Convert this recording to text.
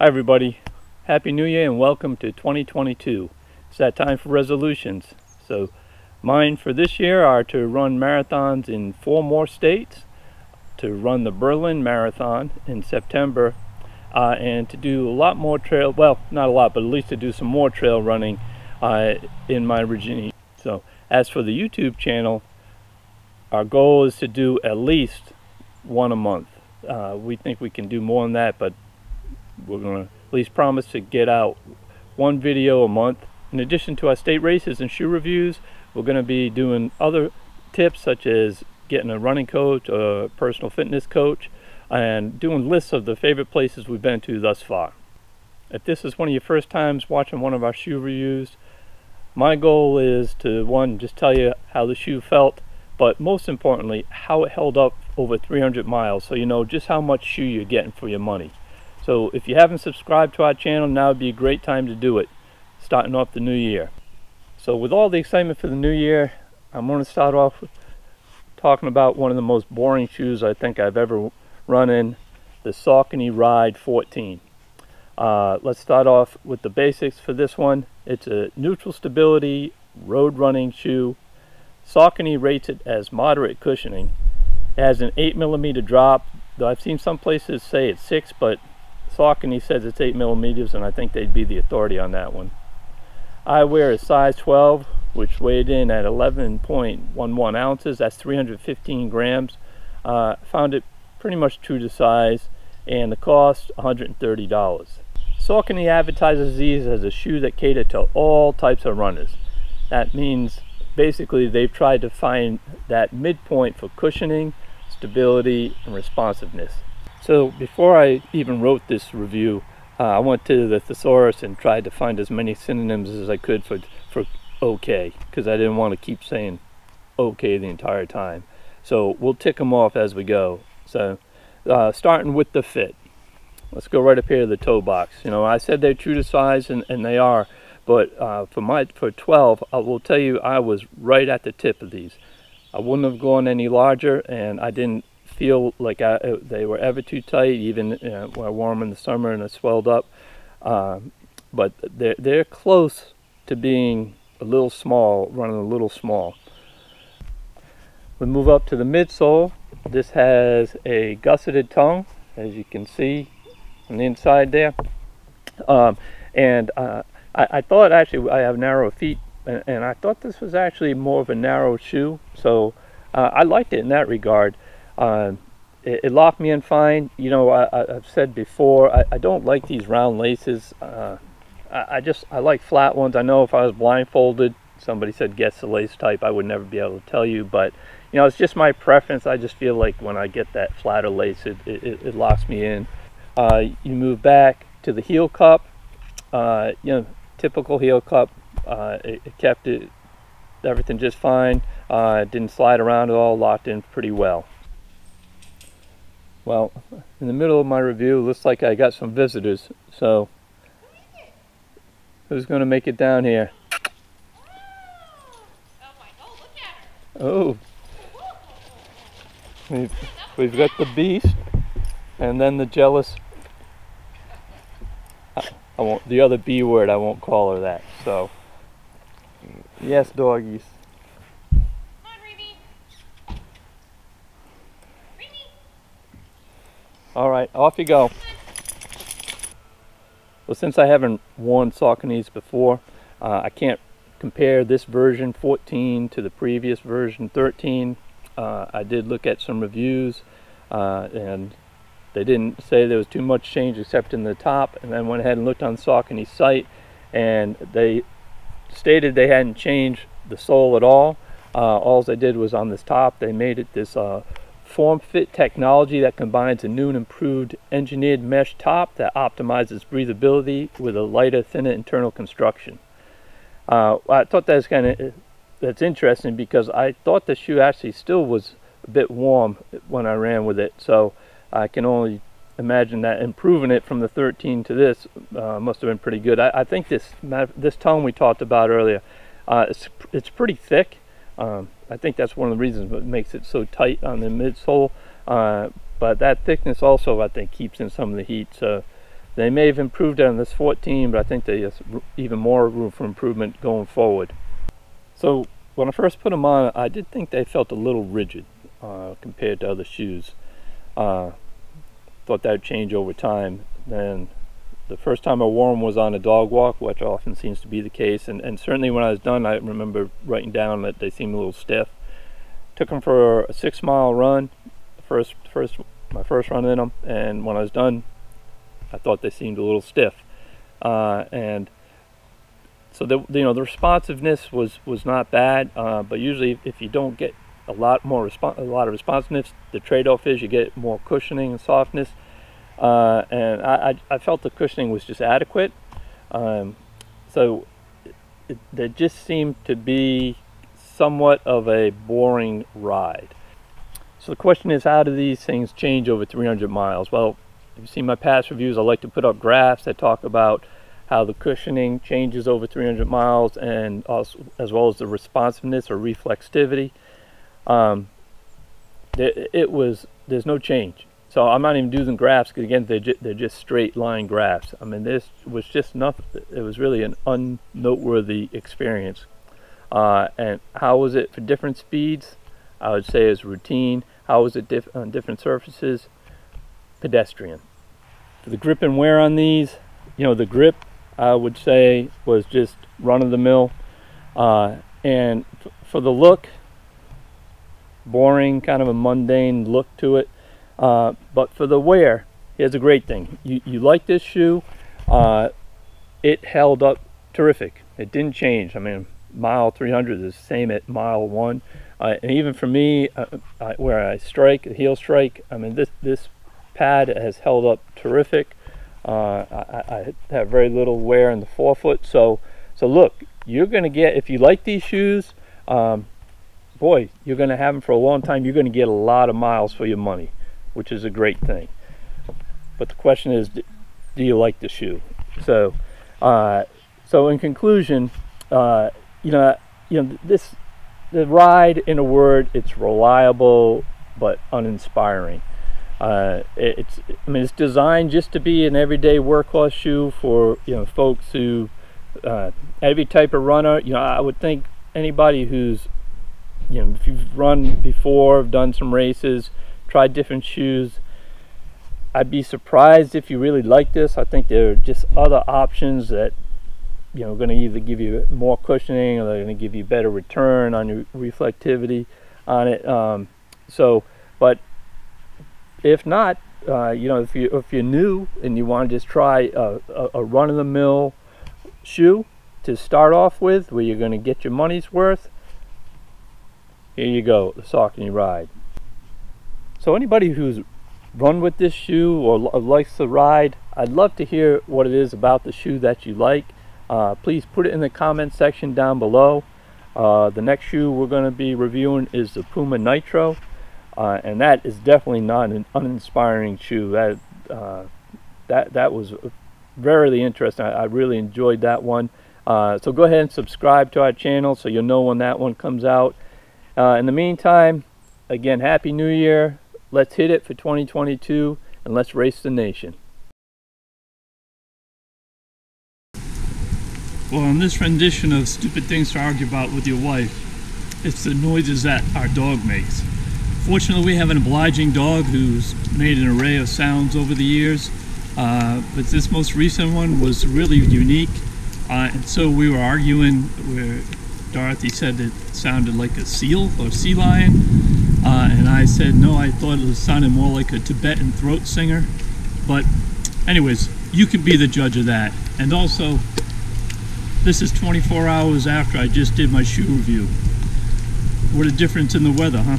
Hi everybody, Happy New Year and welcome to 2022. It's that time for resolutions. So mine for this year are to run marathons in four more states, to run the Berlin Marathon in September, uh, and to do a lot more trail, well not a lot, but at least to do some more trail running uh, in my regime. So as for the YouTube channel, our goal is to do at least one a month. Uh, we think we can do more than that, but we're going to at least promise to get out one video a month. In addition to our state races and shoe reviews, we're going to be doing other tips such as getting a running coach, a personal fitness coach, and doing lists of the favorite places we've been to thus far. If this is one of your first times watching one of our shoe reviews, my goal is to, one, just tell you how the shoe felt, but most importantly, how it held up over 300 miles so you know just how much shoe you're getting for your money. So if you haven't subscribed to our channel, now would be a great time to do it, starting off the new year. So with all the excitement for the new year, I'm going to start off talking about one of the most boring shoes I think I've ever run in, the Saucony Ride 14. Uh, let's start off with the basics for this one. It's a neutral stability road running shoe. Saucony rates it as moderate cushioning. It has an 8 millimeter drop, though I've seen some places say it's 6, but Saucony says it's 8 millimeters, and I think they'd be the authority on that one. I wear a size 12, which weighed in at 11.11 ounces. That's 315 grams. Uh, found it pretty much true to size, and the cost $130. Saucony advertises these as a shoe that cater to all types of runners. That means basically they've tried to find that midpoint for cushioning, stability, and responsiveness. So before I even wrote this review, uh, I went to the thesaurus and tried to find as many synonyms as I could for, for okay, because I didn't want to keep saying okay the entire time. So we'll tick them off as we go. So uh, starting with the fit. Let's go right up here to the toe box. You know, I said they're true to size, and, and they are, but uh, for my for 12, I will tell you I was right at the tip of these. I wouldn't have gone any larger, and I didn't feel like I, uh, they were ever too tight, even wore them in the summer and it swelled up. Uh, but they're, they're close to being a little small, running a little small. We move up to the midsole. This has a gusseted tongue, as you can see on the inside there. Um, and uh, I, I, thought actually I have narrow feet, and, and, I thought this was actually more of a narrow shoe. So uh, I liked it in that regard. Uh, it, it, locked me in fine. You know, I, have said before, I, I, don't like these round laces. Uh, I, I, just, I like flat ones. I know if I was blindfolded, somebody said guess the lace type, I would never be able to tell you. But, you know, it's just my preference. I just feel like when I get that flatter lace, it, it, it locks me in. Uh, you move back to the heel cup. Uh, you know, typical heel cup. Uh, it, it, kept it, everything just fine. Uh, didn't slide around at all, locked in pretty well. Well, in the middle of my review, looks like I got some visitors. So, who's going to make it down here? Oh, we've, we've got the beast, and then the jealous. I, I won't. The other B word. I won't call her that. So, yes, doggies. All right, off you go. Well, since I haven't worn Sauconys before, uh, I can't compare this version 14 to the previous version 13. Uh, I did look at some reviews uh, and they didn't say there was too much change except in the top and then went ahead and looked on Saucony's site and they stated they hadn't changed the sole at all. Uh, all they did was on this top they made it this uh, form fit technology that combines a new and improved engineered mesh top that optimizes breathability with a lighter, thinner internal construction. Uh, I thought that's kind of that's interesting because I thought the shoe actually still was a bit warm when I ran with it. So I can only imagine that improving it from the 13 to this uh, must have been pretty good. I, I, think this this tone we talked about earlier, uh, it's, it's pretty thick. Um, I think that's one of the reasons that makes it so tight on the midsole. Uh, but that thickness also, I think, keeps in some of the heat. So they may have improved on this 14, but I think there's even more room for improvement going forward. So when I first put them on, I did think they felt a little rigid uh, compared to other shoes. Uh, thought that would change over time. Then the first time I wore them was on a dog walk, which often seems to be the case. And, and certainly when I was done, I remember writing down that they seemed a little stiff. Took them for a six mile run, first, first, my first run in them. And when I was done, I thought they seemed a little stiff. Uh, and so the you know the responsiveness was was not bad, uh, but usually if you don't get a lot more a lot of responsiveness, the trade-off is you get more cushioning and softness. Uh, and I, I, felt the cushioning was just adequate. Um, so it, it just seemed to be somewhat of a boring ride. So the question is, how do these things change over 300 miles? Well, if you've seen my past reviews, I like to put up graphs that talk about how the cushioning changes over 300 miles and also, as well as the responsiveness or reflexivity. Um, it was, there's no change. So I'm not even using graphs because again, they're, ju they're just straight line graphs. I mean, this was just nothing. It was really an unnoteworthy experience. Uh, and how was it for different speeds? I would say is routine. How was it diff on different surfaces? Pedestrian. For the grip and wear on these, you know, the grip I would say was just run of the mill. Uh, and for the look, boring, kind of a mundane look to it. Uh, but for the wear, here's a great thing. You, you like this shoe, uh, it held up terrific. It didn't change. I mean, mile 300 is the same at mile one. Uh, and even for me, uh, I, where I strike, heel strike, I mean, this, this pad has held up terrific. Uh, I, I, have very little wear in the forefoot. So, so look, you're going to get, if you like these shoes, um, boy, you're going to have them for a long time. You're going to get a lot of miles for your money, which is a great thing. But the question is, do you like the shoe? So, uh, so in conclusion, uh, you know, you know, this, the ride, in a word, it's reliable but uninspiring. Uh, it's, I mean, it's designed just to be an everyday workhorse shoe for you know folks who, uh, every type of runner. You know, I would think anybody who's you know, if you've run before, done some races, tried different shoes, I'd be surprised if you really like this. I think there are just other options that you know going to either give you more cushioning or they're going to give you better return on your reflectivity on it. Um, so, but if not, uh, you know, if you if you're new and you want to just try a, a, a run-of-the-mill shoe to start off with, where you're going to get your money's worth, here you go, the Saucony Ride. So anybody who's run with this shoe or likes the ride, I'd love to hear what it is about the shoe that you like. Uh, please put it in the comment section down below. Uh, the next shoe we're going to be reviewing is the Puma Nitro. Uh, and that is definitely not an uninspiring shoe. That uh, that that was very interesting. I, I really enjoyed that one. Uh, so go ahead and subscribe to our channel so you'll know when that one comes out. Uh, in the meantime, again, Happy New Year. Let's hit it for 2022 and let's race the nation. Well, in this rendition of Stupid Things to Argue About with Your Wife, it's the noises that our dog makes. Fortunately, we have an obliging dog who's made an array of sounds over the years, uh, but this most recent one was really unique. Uh, and so we were arguing where Dorothy said it sounded like a seal or sea lion. Uh, and I said, no, I thought it sounded more like a Tibetan throat singer. But anyways, you can be the judge of that. And also, this is 24 hours after I just did my shoe review. What a difference in the weather, huh?